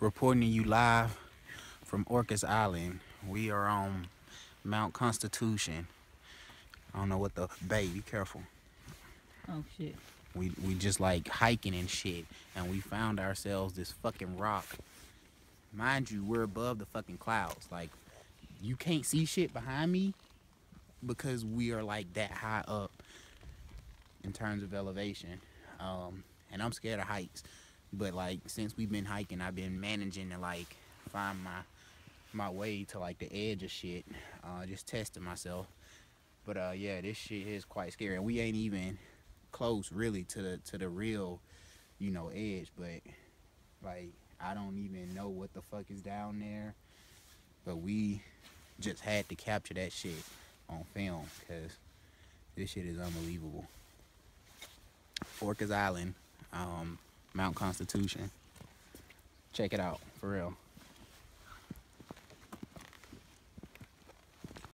reporting to you live from Orcas Island. We are on Mount Constitution. I don't know what the bay. Be careful. Oh shit. We we just like hiking and shit, and we found ourselves this fucking rock. Mind you, we're above the fucking clouds. Like you can't see shit behind me because we are like that high up in terms of elevation. Um, and I'm scared of heights. But like since we've been hiking, I've been managing to like find my my way to like the edge of shit. Uh, just testing myself. But uh, yeah, this shit is quite scary, and we ain't even close really to the to the real, you know, edge. But like I don't even know what the fuck is down there. But we just had to capture that shit on film because this shit is unbelievable. Orcas Island, um, Mount Constitution. Check it out, for real.